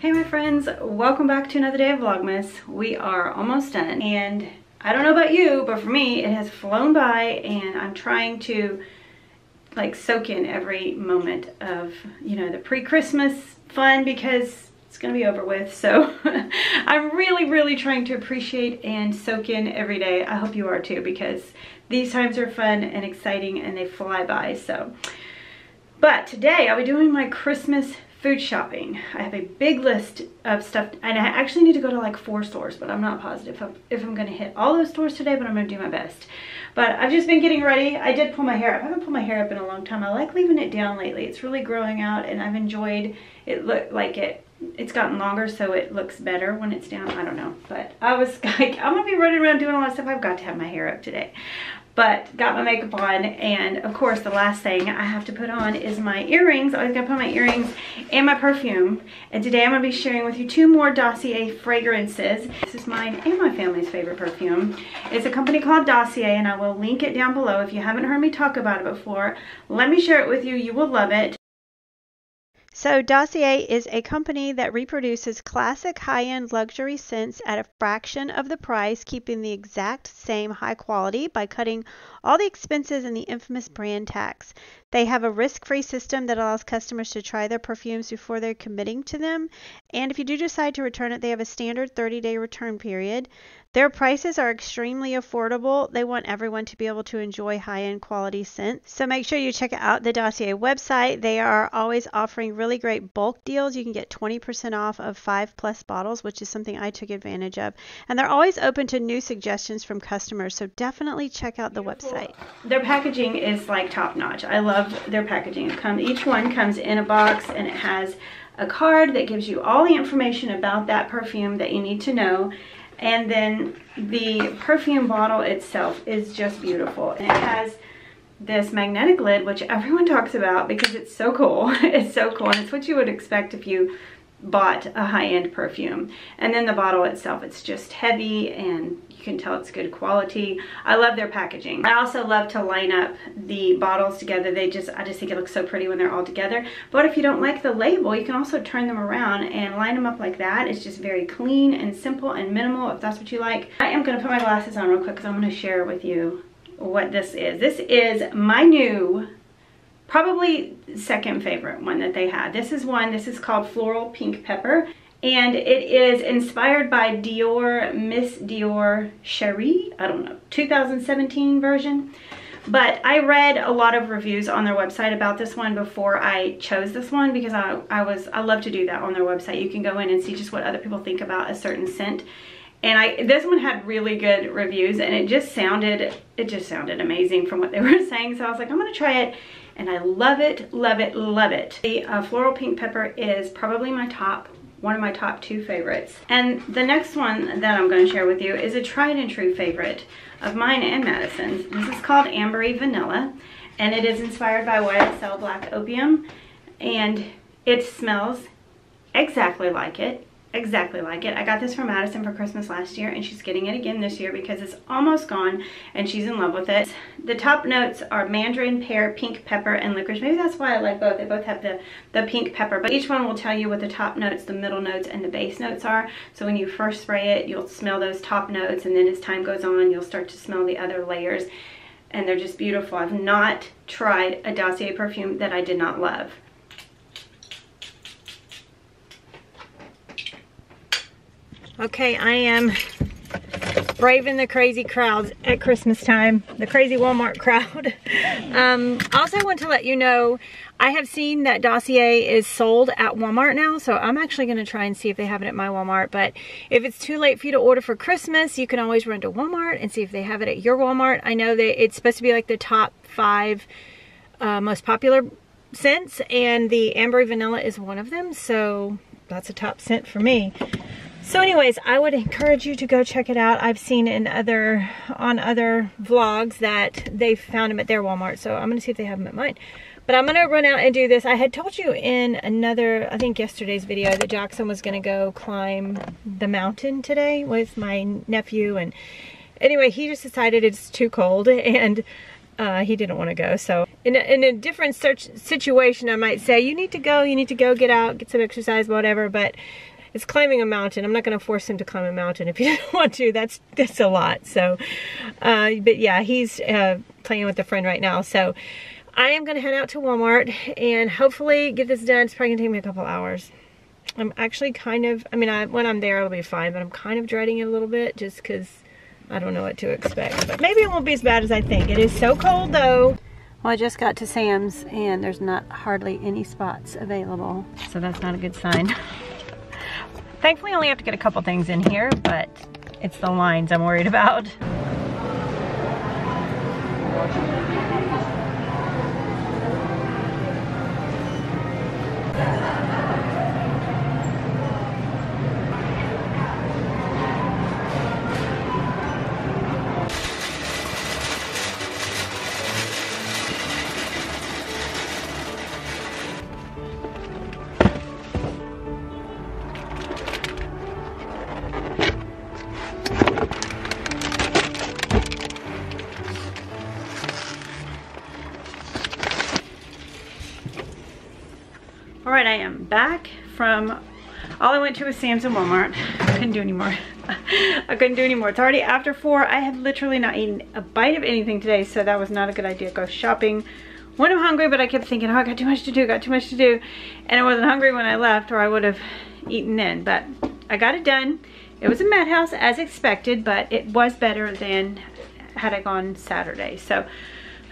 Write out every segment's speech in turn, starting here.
Hey my friends, welcome back to another day of Vlogmas. We are almost done and I don't know about you, but for me it has flown by and I'm trying to like soak in every moment of, you know, the pre-Christmas fun because it's gonna be over with. So I'm really, really trying to appreciate and soak in every day. I hope you are too because these times are fun and exciting and they fly by. So, but today I'll be doing my Christmas food shopping. I have a big list of stuff and I actually need to go to like four stores, but I'm not positive if I'm gonna hit all those stores today, but I'm gonna do my best. But I've just been getting ready. I did pull my hair up. I haven't pulled my hair up in a long time. I like leaving it down lately. It's really growing out and I've enjoyed it look like it it's gotten longer so it looks better when it's down i don't know but i was like i'm gonna be running around doing all that stuff i've got to have my hair up today but got my makeup on and of course the last thing I have to put on is my earrings. I always gotta put my earrings and my perfume. And today I'm gonna be sharing with you two more Dossier fragrances. This is mine and my family's favorite perfume. It's a company called Dossier and I will link it down below. If you haven't heard me talk about it before, let me share it with you. You will love it. So, Dossier is a company that reproduces classic high end luxury scents at a fraction of the price, keeping the exact same high quality by cutting all the expenses and the infamous brand tax. They have a risk free system that allows customers to try their perfumes before they're committing to them. And if you do decide to return it, they have a standard 30 day return period. Their prices are extremely affordable. They want everyone to be able to enjoy high end quality scents. So make sure you check out the Dossier website. They are always offering really great bulk deals. You can get 20% off of five plus bottles, which is something I took advantage of. And they're always open to new suggestions from customers. So definitely check out the website. Their packaging is like top notch. I love their packaging. It comes, each one comes in a box and it has a card that gives you all the information about that perfume that you need to know and then the perfume bottle itself is just beautiful. And it has this magnetic lid, which everyone talks about because it's so cool. it's so cool. And it's what you would expect if you bought a high-end perfume. And then the bottle itself, it's just heavy and you can tell it's good quality. I love their packaging. I also love to line up the bottles together. They just, I just think it looks so pretty when they're all together. But if you don't like the label, you can also turn them around and line them up like that. It's just very clean and simple and minimal if that's what you like. I am gonna put my glasses on real quick because I'm gonna share with you what this is. This is my new probably second favorite one that they had. This is one, this is called Floral Pink Pepper and it is inspired by Dior Miss Dior Cherie, I don't know, 2017 version. But I read a lot of reviews on their website about this one before I chose this one because I, I was I love to do that on their website. You can go in and see just what other people think about a certain scent. And I this one had really good reviews and it just sounded it just sounded amazing from what they were saying. So I was like, I'm gonna try it and I love it, love it, love it. The uh, floral pink pepper is probably my top one of my top two favorites. And the next one that I'm going to share with you is a tried and true favorite of mine and Madison's. This is called Ambery Vanilla, and it is inspired by YSL Black Opium, and it smells exactly like it exactly like it. I got this from Madison for Christmas last year and she's getting it again this year because it's almost gone and she's in love with it. The top notes are mandarin, pear, pink pepper, and licorice. Maybe that's why I like both. They both have the, the pink pepper, but each one will tell you what the top notes, the middle notes, and the base notes are. So when you first spray it, you'll smell those top notes and then as time goes on, you'll start to smell the other layers and they're just beautiful. I've not tried a Dossier perfume that I did not love. Okay, I am braving the crazy crowds at Christmas time, the crazy Walmart crowd. um, also want to let you know, I have seen that Dossier is sold at Walmart now, so I'm actually going to try and see if they have it at my Walmart. But if it's too late for you to order for Christmas, you can always run to Walmart and see if they have it at your Walmart. I know that it's supposed to be like the top five uh, most popular scents, and the Ambery Vanilla is one of them, so that's a top scent for me. So anyways, I would encourage you to go check it out. I've seen in other, on other vlogs that they found them at their Walmart. So I'm gonna see if they have them at mine. But I'm gonna run out and do this. I had told you in another, I think yesterday's video that Jackson was gonna go climb the mountain today with my nephew. And anyway, he just decided it's too cold and uh, he didn't want to go. So in a, in a different search situation, I might say, you need to go, you need to go, get out, get some exercise, whatever. But it's climbing a mountain. I'm not going to force him to climb a mountain if he doesn't want to. That's that's a lot. So, uh, but yeah, he's uh, playing with a friend right now. So I am going to head out to Walmart and hopefully get this done. It's probably going to take me a couple hours. I'm actually kind of, I mean, I, when I'm there, it'll be fine, but I'm kind of dreading it a little bit just because I don't know what to expect. But maybe it won't be as bad as I think. It is so cold though. Well, I just got to Sam's and there's not hardly any spots available. So that's not a good sign. Thankfully, I only have to get a couple things in here, but it's the lines I'm worried about. Back from, all I went to was Sam's and Walmart. I couldn't do anymore. I couldn't do anymore. It's already after four. I have literally not eaten a bite of anything today, so that was not a good idea. Go shopping when I'm hungry, but I kept thinking, oh, I got too much to do, got too much to do. And I wasn't hungry when I left, or I would have eaten then. But I got it done. It was a madhouse as expected, but it was better than had I gone Saturday. So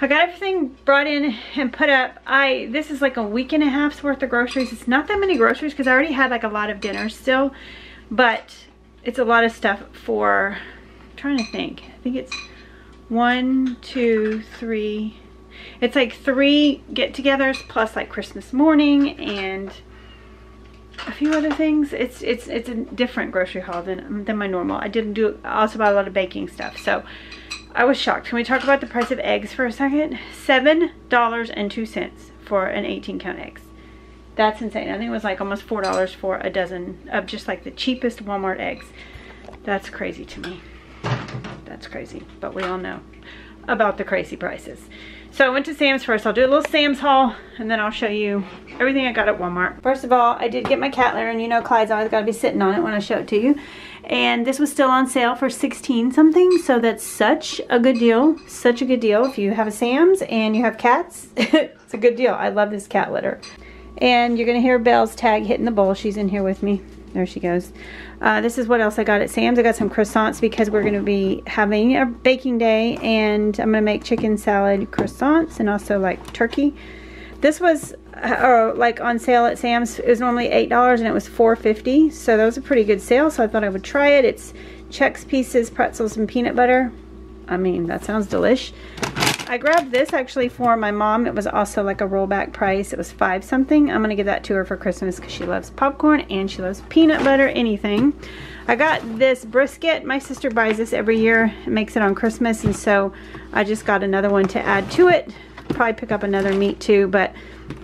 I got everything brought in and put up. I This is like a week and a half's worth of groceries. It's not that many groceries because I already had like a lot of dinners still. But it's a lot of stuff for, I'm trying to think. I think it's one, two, three. It's like three get-togethers plus like Christmas morning and a few other things. It's it's it's a different grocery haul than than my normal. I didn't do I also buy a lot of baking stuff. So I was shocked. Can we talk about the price of eggs for a second? $7.02 for an 18 count eggs. That's insane. I think it was like almost $4 for a dozen of just like the cheapest Walmart eggs. That's crazy to me. That's crazy. But we all know about the crazy prices. So I went to Sam's first. I'll do a little Sam's haul and then I'll show you everything I got at Walmart. First of all, I did get my cat litter and you know Clyde's always got to be sitting on it when I show it to you. And this was still on sale for 16 something. So that's such a good deal. Such a good deal. If you have a Sam's and you have cats, it's a good deal. I love this cat litter. And you're going to hear Belle's tag hitting the bowl. She's in here with me. There she goes. Uh, this is what else I got at Sam's. I got some croissants because we're going to be having a baking day and I'm going to make chicken salad croissants and also like turkey. This was uh, like on sale at Sam's. It was normally $8 and it was $4.50. So that was a pretty good sale. So I thought I would try it. It's Chex Pieces, pretzels, and peanut butter. I mean, that sounds delish. I grabbed this actually for my mom. It was also like a rollback price. It was five something. I'm to give that to her for Christmas because she loves popcorn and she loves peanut butter, anything. I got this brisket. My sister buys this every year and makes it on Christmas. And so I just got another one to add to it. Probably pick up another meat too. But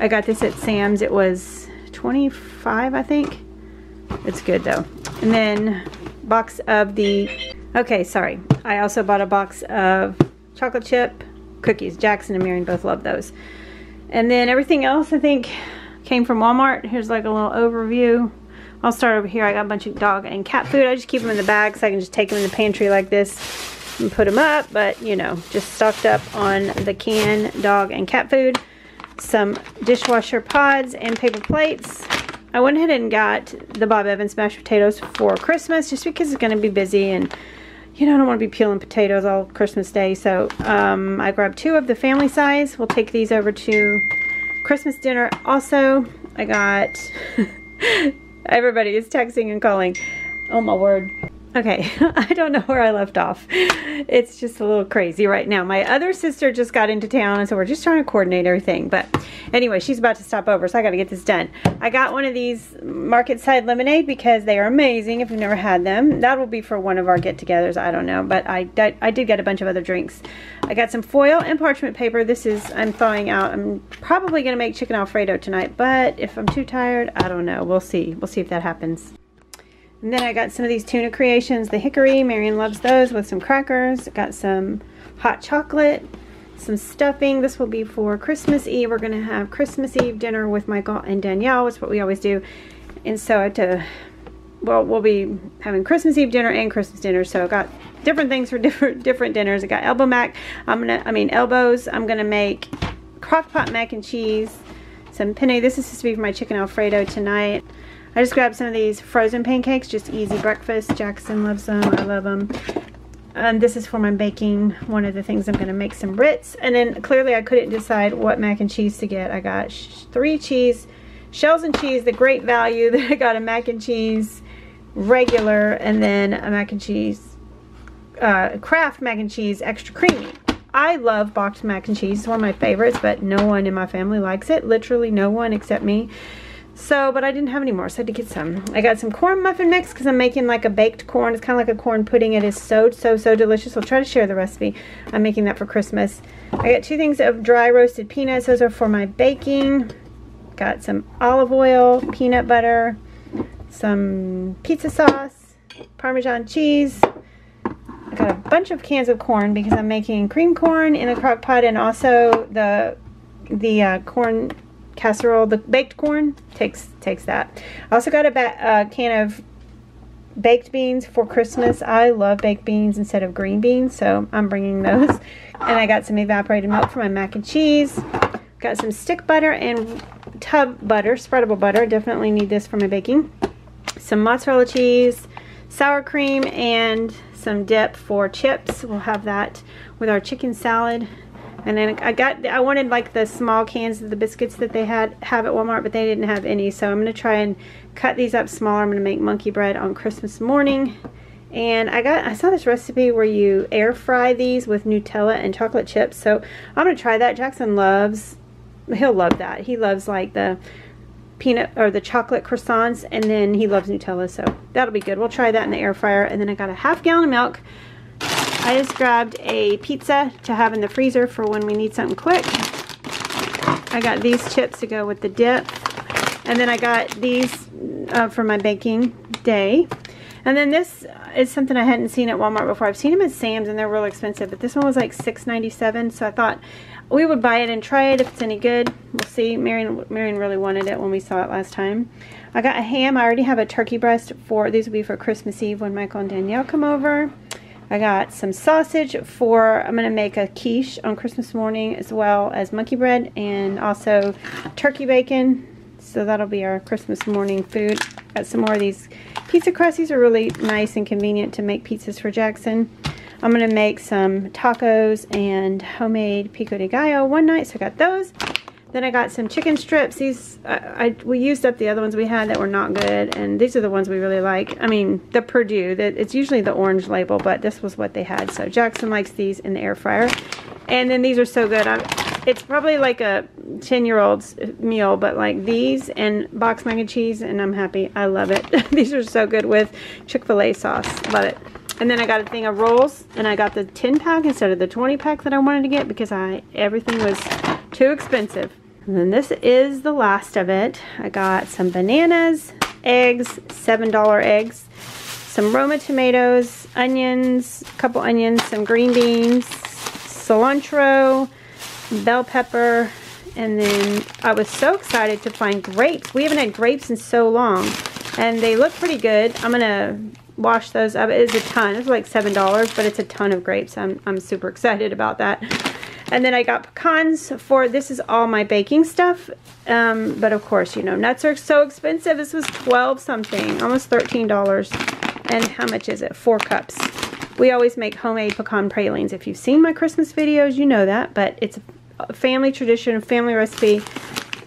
I got this at Sam's. It was 25 I think. It's good though. And then box of the, okay, sorry. I also bought a box of chocolate chip cookies. Jackson and Marion both love those. And then everything else I think came from Walmart. Here's like a little overview. I'll start over here. I got a bunch of dog and cat food. I just keep them in the bag so I can just take them in the pantry like this and put them up. But, you know, just stocked up on the canned dog and cat food. Some dishwasher pods and paper plates. I went ahead and got the Bob Evans mashed potatoes for Christmas just because it's going to be busy and you know, I don't want to be peeling potatoes all Christmas Day. So um, I grabbed two of the family size. We'll take these over to Christmas dinner. Also, I got, everybody is texting and calling. Oh my word. Okay, I don't know where I left off. It's just a little crazy right now. My other sister just got into town, and so we're just trying to coordinate everything. But anyway, she's about to stop over, so I got to get this done. I got one of these Marketside Lemonade because they are amazing if you've never had them. That will be for one of our get-togethers, I don't know. But I, I did get a bunch of other drinks. I got some foil and parchment paper. This is, I'm thawing out. I'm probably going to make chicken alfredo tonight, but if I'm too tired, I don't know. We'll see. We'll see if that happens. And then I got some of these tuna creations, the hickory. Marion loves those with some crackers. Got some hot chocolate. some stuffing. This will be for Christmas Eve. We're going to have Christmas Eve dinner with Michael and Danielle. It's what we always do. And so I had to, well, we'll be having Christmas Eve dinner and Christmas dinner. So I got different things for different different dinners. I got elbow mac. I'm to, I mean, elbows. I'm to make crock pot mac and cheese. Some penne. This is supposed to be for my chicken alfredo tonight. I just grabbed some of these frozen pancakes, just easy breakfast. Jackson loves them. I love them. Um, this is for my baking. One of the things I'm going to make some Ritz. And then clearly I couldn't decide what mac and cheese to get. I got three cheese, shells and cheese, the great value. Then I got a mac and cheese regular and then a mac and cheese, uh, Kraft mac and cheese extra creamy. I love boxed mac and cheese. It's one of my favorites, but no one in my family likes it. Literally no one except me. So, but I didn't have any more, so I had to get some. I got some corn muffin mix because I'm making like a baked corn. It's kind of like a corn pudding. It is so, so, so delicious. I'll try to share the recipe. I'm making that for Christmas. I got two things of dry roasted peanuts. Those are for my baking. Got some olive oil, peanut butter, some pizza sauce, Parmesan cheese. I got a bunch of cans of corn because I'm making cream corn in a crock pot and also the the uh, corn casserole, the baked corn takes takes that. I also got a uh, can of baked beans for Christmas. I love baked beans instead of green beans, so I'm bringing those. And I got some evaporated milk for my mac and cheese. Got some stick butter and tub butter, spreadable butter. Definitely need this for my baking. Some mozzarella cheese, sour cream, and some dip for chips. We'll have that with our chicken salad. And then I got, I wanted like the small cans of the biscuits that they had have at Walmart, but they didn't have any. So I'm going to try and cut these up smaller. I'm going to make monkey bread on Christmas morning. And I got, I saw this recipe where you air fry these with Nutella and chocolate chips. So I'm going to try that. Jackson loves, he'll love that. He loves like the peanut or the chocolate croissants and then he loves Nutella. So that'll be good. We'll try that in the air fryer. And then I got a half gallon of milk I just grabbed a pizza to have in the freezer for when we need something quick. I got these chips to go with the dip. And then I got these uh, for my baking day. And then this is something I hadn't seen at Walmart before. I've seen them at Sam's and they're real expensive. But this one was like $6.97. So I thought we would buy it and try it if it's any good. We'll see. Marion, Marion really wanted it when we saw it last time. I got a ham. I already have a turkey breast for, these will be for Christmas Eve when Michael and Danielle come over. I got some sausage for, I'm going to make a quiche on Christmas morning as well as monkey bread and also turkey bacon. So that'll be our Christmas morning food. Got some more of these pizza crusts. These are really nice and convenient to make pizzas for Jackson. I'm going to make some tacos and homemade pico de gallo one night. So I got those. Then I got some chicken strips. These, I, I, we used up the other ones we had that were not good, and these are the ones we really like. I mean, the Perdue. that it's usually the orange label, but this was what they had. So Jackson likes these in the air fryer. And then these are so good. I'm, it's probably like a 10-year-old's meal, but like these and box mac and cheese, and I'm happy. I love it. these are so good with Chick-fil-A sauce. Love it. And then I got a thing of rolls, and I got the 10 pack instead of the 20 pack that I wanted to get because I everything was too expensive. And then this is the last of it. I got some bananas, eggs, $7 eggs, some Roma tomatoes, onions, a couple onions, some green beans, cilantro, bell pepper, and then I was so excited to find grapes. We haven't had grapes in so long, and they look pretty good. I'm going to wash those up. It's a ton. It's like $7, but it's a ton of grapes. I'm, I'm super excited about that. And then I got pecans for, this is all my baking stuff. Um, but of course, you know, nuts are so expensive. This was 12 something, almost $13. And how much is it? Four cups. We always make homemade pecan pralines. If you've seen my Christmas videos, you know that. But it's a family tradition, family recipe.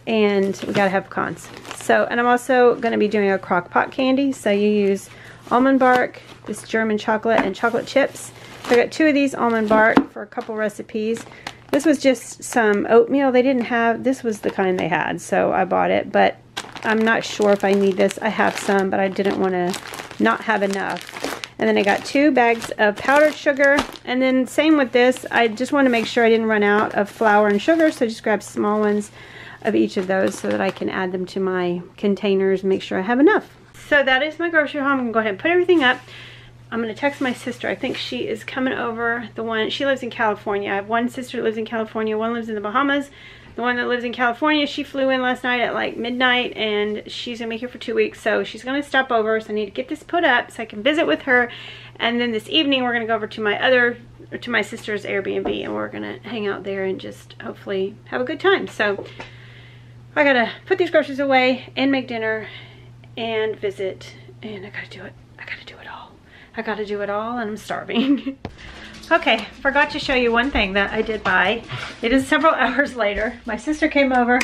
And we gotta have pecans. So, and I'm also gonna be doing a crock pot candy. So you use almond bark, this German chocolate, and chocolate chips. I got two of these almond bark for a couple recipes. This was just some oatmeal. They didn't have, this was the kind they had, so I bought it. But I'm not sure if I need this. I have some, but I didn't want to not have enough. And then I got two bags of powdered sugar. And then same with this, I just want to make sure I didn't run out of flour and sugar, so I just grabbed small ones of each of those so that I can add them to my containers make sure I have enough. So that is my grocery haul. I'm going to go ahead and put everything up. I'm gonna text my sister. I think she is coming over. The one, she lives in California. I have one sister that lives in California, one lives in the Bahamas. The one that lives in California, she flew in last night at like midnight and she's gonna be here for two weeks. So she's gonna stop over. So I need to get this put up so I can visit with her. And then this evening we're gonna go over to my other, to my sister's Airbnb and we're gonna hang out there and just hopefully have a good time. So I gotta put these groceries away and make dinner and visit and I gotta do it. I gotta do it. I gotta do it all and I'm starving. Okay, forgot to show you one thing that I did buy. It is several hours later. My sister came over.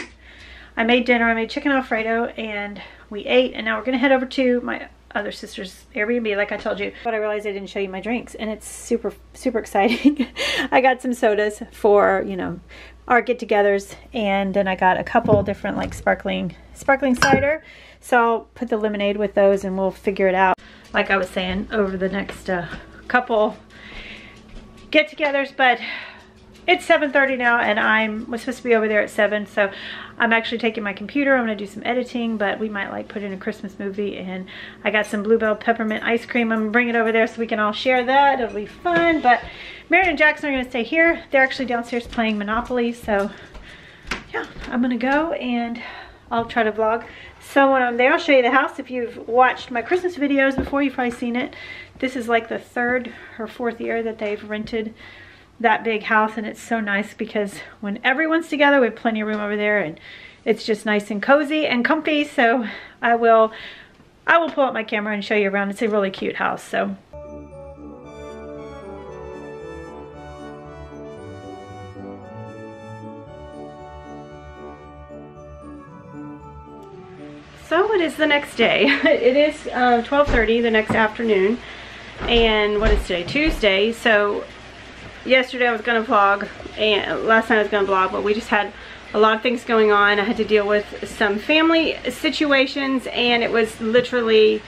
I made dinner. I made chicken alfredo and we ate and now we're gonna head over to my other sister's Airbnb like I told you. But I realized I didn't show you my drinks and it's super, super exciting. I got some sodas for, you know, our get-togethers and then I got a couple different like sparkling, sparkling cider. So I'll put the lemonade with those and we'll figure it out. Like I was saying, over the next uh, couple get-togethers, but it's 7.30 now and I'm was supposed to be over there at 7 so I'm actually taking my computer. I'm gonna do some editing but we might like put in a Christmas movie and I got some Blue Bell peppermint ice cream. I'm gonna bring it over there so we can all share that. It'll be fun but Marion and Jackson are gonna stay here. They're actually downstairs playing Monopoly so yeah I'm gonna go and I'll try to vlog. So I'm there I'll show you the house if you've watched my Christmas videos before you've probably seen it. This is like the third or fourth year that they've rented that big house and it's so nice because when everyone's together we have plenty of room over there and it's just nice and cozy and comfy. So I will I will pull out my camera and show you around. It's a really cute house so So it is the next day. It is 12.30 uh, the next afternoon. And what is today? Tuesday. So yesterday I was gonna vlog and last night I was gonna vlog but we just had a lot of things going on. I had to deal with some family situations and it was literally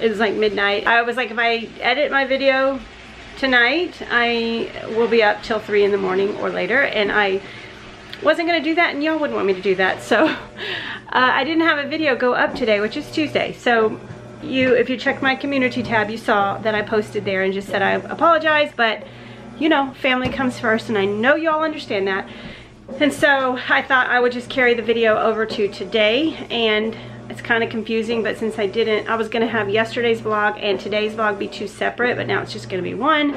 it was like midnight. I was like if I edit my video tonight I will be up till three in the morning or later and I wasn't gonna do that and y'all wouldn't want me to do that so uh, I didn't have a video go up today which is Tuesday so you, if you check my community tab, you saw that I posted there and just said I apologize, but you know, family comes first and I know y'all understand that. And so I thought I would just carry the video over to today and it's kind of confusing, but since I didn't, I was gonna have yesterday's vlog and today's vlog be two separate, but now it's just gonna be one.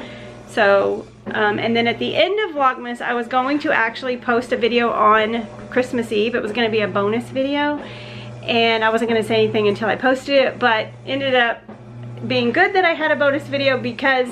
So, um, and then at the end of Vlogmas, I was going to actually post a video on Christmas Eve. It was gonna be a bonus video and I wasn't gonna say anything until I posted it, but ended up being good that I had a bonus video because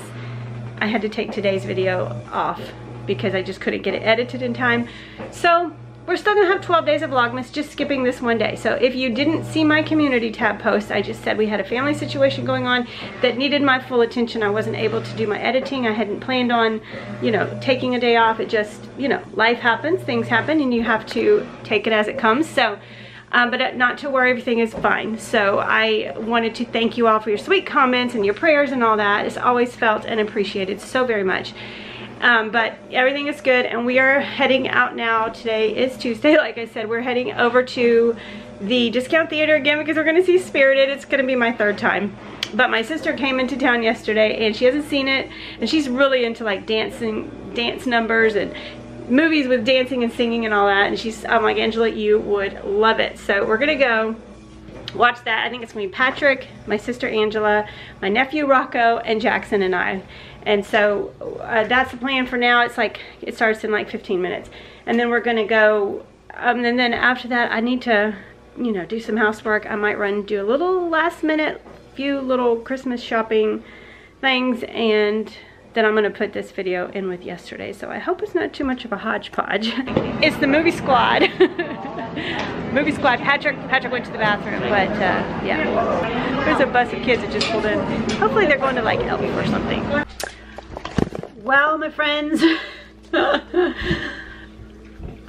I had to take today's video off because I just couldn't get it edited in time. So we're still gonna have 12 days of Vlogmas, just skipping this one day. So if you didn't see my community tab post, I just said we had a family situation going on that needed my full attention. I wasn't able to do my editing. I hadn't planned on, you know, taking a day off. It just, you know, life happens, things happen, and you have to take it as it comes. So um, but not to worry, everything is fine. So I wanted to thank you all for your sweet comments and your prayers and all that. It's always felt and appreciated so very much. Um, but everything is good and we are heading out now. Today is Tuesday, like I said, we're heading over to the discount theater again because we're gonna see Spirited. It's gonna be my third time. But my sister came into town yesterday and she hasn't seen it and she's really into like dancing, dance numbers and movies with dancing and singing and all that. And she's, I'm like, Angela, you would love it. So we're gonna go watch that. I think it's gonna be Patrick, my sister Angela, my nephew Rocco, and Jackson and I. And so uh, that's the plan for now. It's like, it starts in like 15 minutes. And then we're gonna go, um, and then after that, I need to, you know, do some housework. I might run, do a little last minute, few little Christmas shopping things and then I'm to put this video in with yesterday. So I hope it's not too much of a hodgepodge. it's the movie squad. movie squad. Patrick Patrick went to the bathroom, but uh, yeah. There's a bus of kids that just pulled in. Hopefully they're going to like Elf or something. Well, my friends, I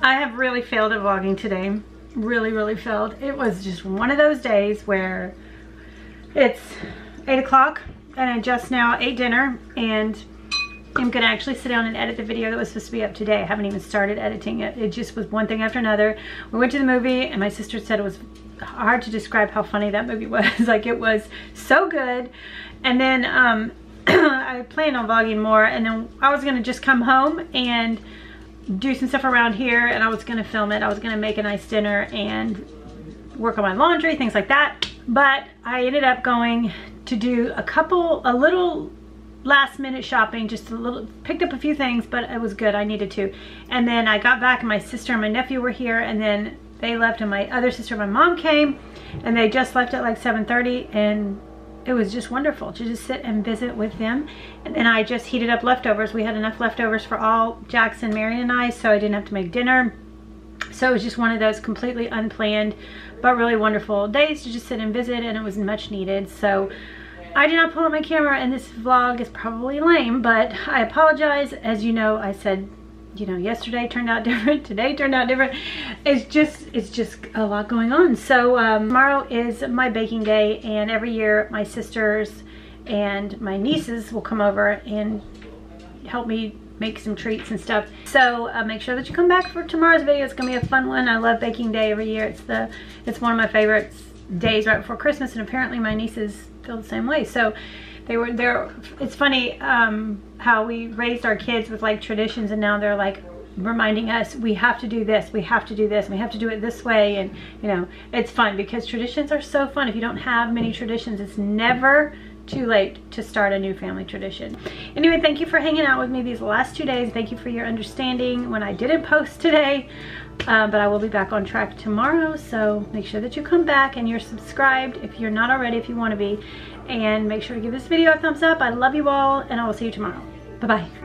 have really failed at vlogging today. Really, really failed. It was just one of those days where it's 8 o'clock and I just now ate dinner and I'm gonna actually sit down and edit the video that was supposed to be up today. I haven't even started editing it. It just was one thing after another. We went to the movie and my sister said it was hard to describe how funny that movie was. like it was so good. And then um, I planned on vlogging more and then I was gonna just come home and do some stuff around here and I was gonna film it. I was gonna make a nice dinner and work on my laundry, things like that. But I ended up going to do a couple, a little last minute shopping, just a little, picked up a few things, but it was good, I needed to. And then I got back and my sister and my nephew were here and then they left and my other sister, and my mom came and they just left at like 7.30 and it was just wonderful to just sit and visit with them. And then I just heated up leftovers. We had enough leftovers for all Jackson, Marion, and I, so I didn't have to make dinner. So it was just one of those completely unplanned, but really wonderful days to just sit and visit, and it was much needed. So I did not pull out my camera, and this vlog is probably lame, but I apologize. As you know, I said you know yesterday turned out different today turned out different. It's just it's just a lot going on. So um, tomorrow is my baking day and every year my sisters and my nieces will come over and help me make some treats and stuff. So uh, make sure that you come back for tomorrow's video. It's gonna be a fun one. I love baking day every year. It's the it's one of my favorites days right before christmas and apparently my nieces feel the same way. So they were there it's funny um, how we raised our kids with like traditions and now they're like reminding us we have to do this we have to do this we have to do it this way and you know it's fun because traditions are so fun. If you don't have many traditions it's never too late to start a new family tradition anyway thank you for hanging out with me these last two days thank you for your understanding when i didn't post today uh, but i will be back on track tomorrow so make sure that you come back and you're subscribed if you're not already if you want to be and make sure to give this video a thumbs up. I love you all, and I will see you tomorrow. Bye-bye.